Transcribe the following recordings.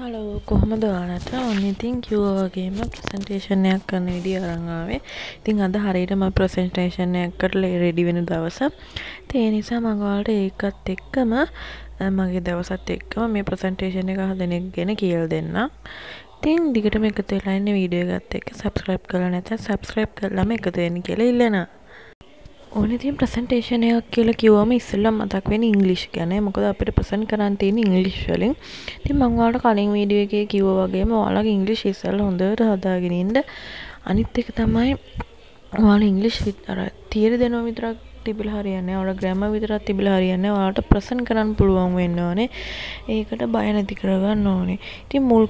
Hello කොහොමද ඔයාලට ඔන්න ඉතින් කිව්වා වගේම ප්‍රසන්ටේෂන්යක් කරන්න විදිහ අරන් ආවේ. ඉතින් අද හරියටම ප්‍රසන්ටේෂන් එකකට රෙඩි වෙන දවස. ඉතින් ඒ නිසා මම ඔයාලට ඒකත් එක්කම මගේ දවසත් එක්කම මේ ප්‍රසන්ටේෂන් එක හදන එක ගැන කියලා දෙන්නම්. ඉතින් දිගටම එකතු වෙලා ඉන්න වීඩියෝ එකත් එක්ක සබ්ස්ක්‍රයිබ් කරලා නැත්නම් සබ්ස්ක්‍රයිබ් කරලාම එකතු වෙන්න කියලා ඉල්ලනවා. ඕන ඉතින් ප්‍රසන්ටේෂනයක් කියලා කිව්වම ඉස්සෙල්ලා මතක් වෙන්නේ ඉංග්‍රීසි ගැන. මොකද අපිට ප්‍රසන්ට් කරන්න තියෙන්නේ ඉංග්‍රීසි වලින්. ඉතින් මම ඔයාලට කලින් වීඩියෝ එකේ කිව්වා වගේම ඔයාලගේ ඉංග්‍රීසි ඉස්සෙල්ලා හොඳට හදාගෙන ඉන්න. අනිත් එක තමයි ඔයාලා ඉංග්‍රීසි අර තියරි දෙනවා විතරක් තිබිලා හරියන්නේ නැහැ. ඔයාලා ග්‍රැමර් විතරක් තිබිලා හරියන්නේ නැහැ. ඔයාලට ප්‍රසන්ට් කරන්න පුළුවන් වෙන්න ඕනේ. ඒකට බය නැති කරගන්න ඕනේ. ඉතින් මුල්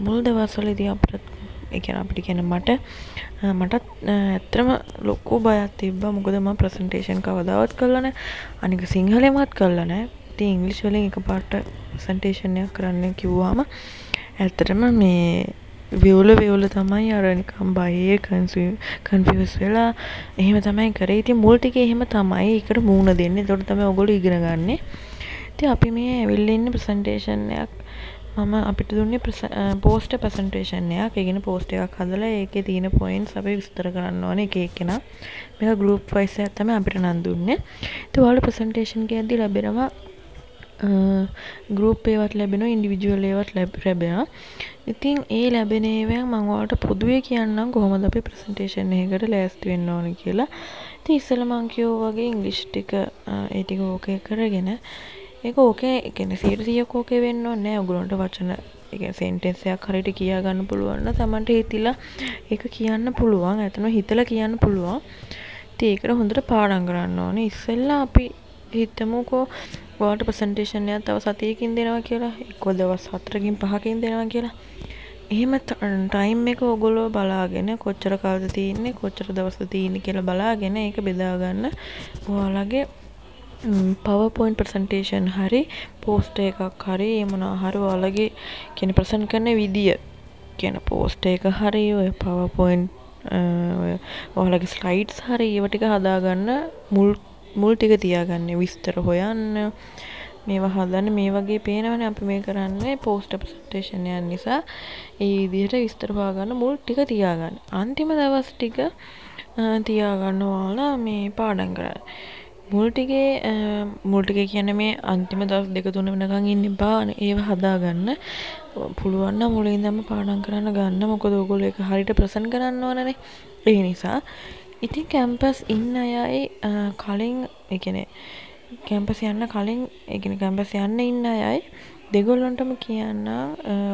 මුල් දවස්වලදී අපිට ඒ කියන්නේ අපිට කියන මට මටත් ඇත්තම ලොකු බයක් තිබ්බා මොකද මම ප්‍රසන්ටේෂන් කවදාවත් කරලා නැහැ අනික සිංහලෙන්වත් කරලා නැහැ ඉතින් ඉංග්‍රීසි වලින් එකපාරට ප්‍රසන්ටේෂන් එකක් කරන්න කිව්වම ඇත්තටම මේ විවුල විවුල තමයි අර නිකම් බයේ කන්ෆියුස් වෙලා. එහෙම තමයි කරේ. ඉතින් මුල් ටිකේ එහෙම තමයි ඒකට මූණ දෙන්නේ. එතකොට තමයි ඔයගොල්ලෝ ඉගෙන ගන්නේ. ඉතින් අපි මේ ඇවිල්ලා ඉන්නේ ප්‍රසන්ටේෂන් එකක් මම අපිට දුන්නේ පෝස්ට ප්‍රසන්ටේෂන් එකක්. ඒ කියන්නේ පෝස්ට් එකක් හදලා ඒකේ තියෙන පොයින්ට්ස් අපි විස්තර කරන්න ඕනේ එක එක්කෙනා. මේක ගෲප් වයිස් එකක් තමයි අපිට නම් දුන්නේ. ඉතින් ඔයාලා ප්‍රසන්ටේෂන් එකේදී ලැබෙනවා ගරුප් ඒවත් ලැබෙනවා ඉන්ඩිවිජුවල් ඒවත් ලැබෙනවා. ඉතින් ඒ ලැබෙන ඒවැන් මම ඔයාලට පොදුවේ කියන්නම් කොහොමද අපි ප්‍රසන්ටේෂන් එකකට ලෑස්ති වෙන්න ඕන කියලා. ඉතින් ඉස්සෙල්ලා මම කිව්වා වගේ ඉංග්‍රීසි ටික ඒ ටික ඕකේ කරගෙන. ඒක ඕකේ එකන සියට සියයක් ඕකේ වෙන්න නෑ. ඔගුලොන්ට වචන එක සෙන්ටෙන්සයක් හරිට කියා ගන්න පුළුවන්න තමන්ට හිතිලා ඒක කියන්න පුළුවන්. ඇතන හිතල කියන්න පුළුවන්. ඒකට හොඳට පාඩන් කරන්න ඕන. ඉස්සෙල්ලා අපි හිතමුකෝ වාට ප්‍රසන්ටේෂන්ය තව සතියකින් දෙනවා කියලා එක්කො දවස් හතරකින් පහකින් දෙනවා කියලා. එහෙම ටයිම් එක ඔගොලෝ බලාගෙන කොච්චර කාලද තියන්නේ කොච්චර දවස තියන්නේ කියලා බලාගෙන ඒක බෙදාගන්න ඔයාලගේ පවපොයින් ප්‍රසන්ටේෂන් හරි පෝස්ට එකක් හරි එමනා හරි ඔයාලගේ කියන ප්‍රසන් කරන විදිය කියන පෝස්ට එක හරි ඔය පවපොයින්් ඔයාලගේ ස්ලයිඩ්ස් හරි ඒවටික හදාගන්න මුල් මුල් ටික තියාගන්න විස්තර හොයන්න. මේවා හදන්න මේ වගේ පේනවන අපි මේ කරන්න පෝස්ට ප්‍රසන්ටේෂනයන් නිසා. ඒ විදිහට විස්තර හොයාගන්න මුල් ටික තියාගන්න. අන්තිම දවස් ටික තියාගන්න ඔයාලා මේ පාඩන් කරන්න. මුල්ටිගේ මුල්ටික කියන මේ අන්තිම දස් දෙක තුන වෙනකං ඉන්න බාන ඒව හදාගන්න. පුළුවන්න මුලින්දම පාඩන් කරන්න ගන්න. මොකද ඔගොල එක හරිට ප්‍රසන් කරන්න ඕනනේ. ඒ නිසා ඉතින් කැම්පස් ඉන්න අයයි කලින් එකන කැම්පස් යන්න කලින් එකන කැම්පස් යන්න ඉන්න අයයි දෙගොල්ලොන්ටම කියන්න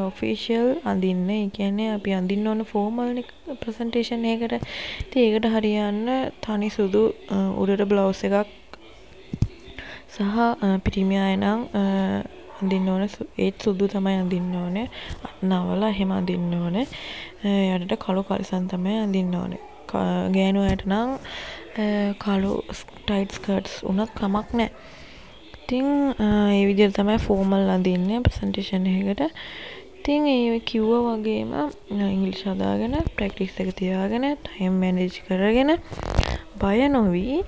ඔෆිෂල් අඳන්න. කියන්නේ අපි අඳින්න ඕන ෆෝමල් ප්‍රසන්ටේෂන් ඒකට ඒකට හරියන්න තනි සුදු උඩට බ්ලව් එකක් සහ පිරිමි අය නම් අඳින්න ඕන ඒත් සුදු තමයි අඳින්න ඕනේ. නවලා එහෙම අඳින්න ඕනේ. යටට කළු කලිසම් තමයි අඳින්න ඕනේ. ගෑනු අයට නම් කළු ටයිට් ස්කර්ට්ස් උනත් කමක් නෑ. ඉතින් ඒ විදිහට තමයි ෆෝමල් අඳින්නේ ප්‍රසන්ටේෂන් එකකට. ඉතින් ඒ කිව්වා වගේම ඉංග්‍රීසි හදාගෙන ප්‍රැක්ටිස් එක තියාගෙන ටයිම් මැනේජ් කරගෙන බය නොවී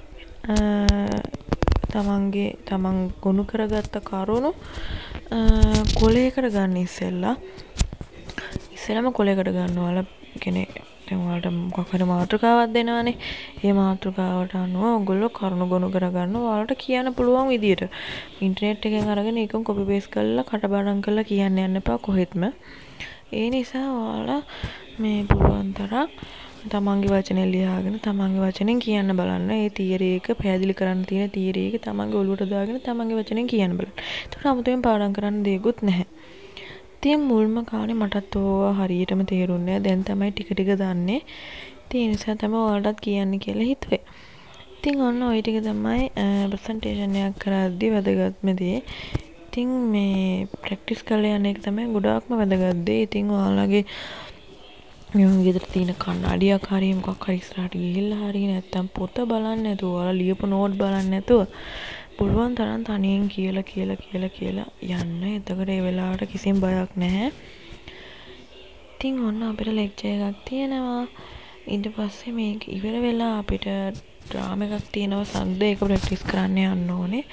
තමන්ගේ තමන් ගොුණු කරගත්ත කරුණු කොලේකට ගන්න ඉස්සෙල්ලා. ඉස්සෙනම කොලෙකට ගන්නවාල කෙනෙ තැන්වලට මොකක්හට මාතෘකාවත් දෙනවානේ. ඒ මාතෘකාවට අනුව ඔගොල්ලො කරුණු ගොුණු කරගන්න වාලට කියන්න පුළුවන් විදියට. ඉන්ටනෙට් එකෙන් අරගෙන එකම් කොපි පේස් කල්ලා කටබාඩන් කරලා කියන්න යන්න එපා කොහෙත්ම. ඒ නිසා වාලා මේ පුළුවන් තරම් තමන්ගේ වචනය ලියාගෙන තමන්ගේ වචනෙන් කියන්න බලන්න. ඒ තීරයක පැදිලි කරන්න තියෙන තීරයක තමන්ගේ ඔලුවට දාගෙන තමන්ගේ වචනෙන් කියන්න බලන්න. එතකොට අමුතුවෙන් පාඩම් කරන්න දෙයක්වත් නැහැ. ඉතින් මුල්ම කාලේ මටත් ඕවා හරියටම තේරුන්නේ දැන් තමයි ටික ටික දන්නේ. ඉතින් ඒ නිසා තමයි ඔයාලටත් කියන්න කියලා හිතුවේ. ඉතින් ඔන්න ওই ටික තමයි ප්‍රසන්ටේෂන් එකක් කරද්දී වැදගත්ම දේ. ඉතින් මේ ප්‍රැක්ටිස් කරලා යන එක තමයි ගොඩාක්ම වැදගත් දේ. ඉතින් ඔයාලගේ ගෙදර තියෙන කන්නඩියක් හරි මොකක් හරි ඉස්සරහට ගිහිල්ලා හරි නැත්තම් පොත බලන්න නැතුව ඔයාලා ලියපු නෝට් බලන්න නැතුව පුළුවන් තරම් තනියෙන් කියලා කියලා කියලා කියලා යන්න. එතකොට ඒ වෙලාවට කිසිම බයක් නැහැ. ඉතින් ඔන්න අපිට ලෙක්චර් එකක් තියෙනවා. ඊට පස්සේ මේක ඉවර වෙලා අපිට ඩ්‍රාම එකක් තියෙනවා සද්ද ඒක ප්‍රැක්ටිස් කරන්න යන්න ඕනේ.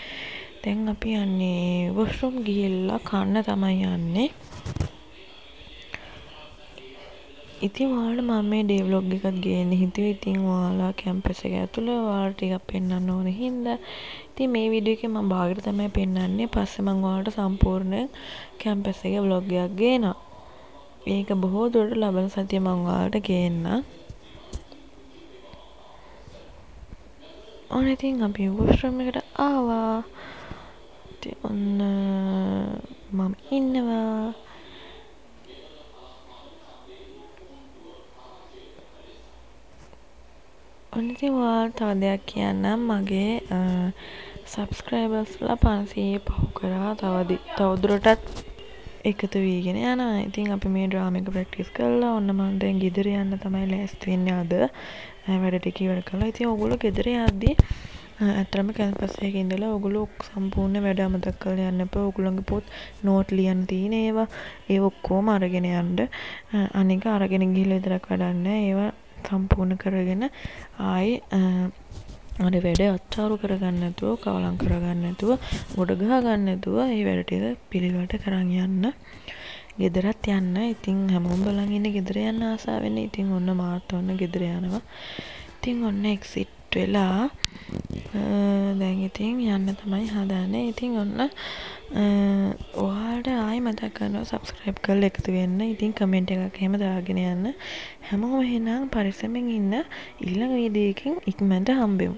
දැන් අපි යන්නේ වොෂ්රූම් ගිහිල්ලා කන්න තමයි යන්නේ. ඉතින් ඔයාලට මම මේ ඩේ ව්ලොග් එකක් ගේන්න හිතුවේ. ඉතින් ඔයාලා කැම්පස් එක ඇතුළේ ඔයාලට ටිකක් පෙන්වන්න ඕන හින්දා. ඉතින් මේ වීඩියෝ එකේ මම බාගෙට තමයි පෙන්වන්නේ. පස්සේ මම ඔයාලට සම්පූර්ණ කැම්පස් එකේ ව්ලොග් එකක් ගේනවා. ඒක බොහෝ දුරට ලබන සතියේ මම ඔයාලට ගේන්නම්. ඔන්න ඉතින් අපි වොෂ්රූම් එකට ආවා. ඉතින් ඔන්න මම ඉන්නවා ඔන්න ඉතින් ඔයාලට තව දෙයක් කියන්නම් මගේ සබස්ක්‍රයිබර්ස්ලා පන්සීය පහු කරා තවදි තවදුරටත් එකතු වීගෙන යනවා ඉතින් අපි මේ ඩ්‍රාම එක ප්‍රැක්ටිස් කරලා ඔන්න මම දැන් ගෙදර යන්න තමයි ලෑස්ති වෙන්නේ අද වැඩ ටික ඉවර කළා ඉතින් ඔයගොල්ලෝ ගෙදර යද්දී ඇත්තටම කැම්පස් එකේ ඉඳලා ඔයගොල්ලෝ සම්පූර්ණ වැඩ අමතක කරලා යන්න එපා. ඔයගොල්ලන්ගේ පොත් නෝට් ලියන්න තියෙන ඒවා ඒ ඔක්කොම අරගෙන යන්න. අනික අරගෙන ගිහලා විතරක් වැඩක් නැහැ. ඒවා සම්පූර්ණ කරගෙන ආයේ අර වැඩ අත්තාරු කරගන්න නැතුව කවලම් කරගන්න නැතුව ගොඩ ගහ ගන්න නැතුව මේ වැඩ ටික පිළිවෙලට කරන් යන්න. ගෙදරත් යන්න. ඉතින් හැමෝම බලන් ඉන්නේ ගෙදර යන්න ආසාවෙන්. ඉතින් ඔන්න මාත් ඔන්න ගෙදර යනවා. ඉතින් ඔන්න එක්සිට් වෙලා දැන් ඉතින් යන්න තමයි හදන්නේ. ඉතින් ඔන්න ඔයාලට ආයි මතක් කරනවා සබස්ක්‍රයිබ් කරලා එකතු වෙන්න. ඉතින් කමෙන්ට් එකක් එහෙම දාගෙන යන්න. හැමෝම එහෙනම් පරිස්සමෙන් ඉන්න. ඊළඟ වීඩියෝ එකකින් ඉක්මනට හම්බෙමු.